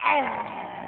Ah!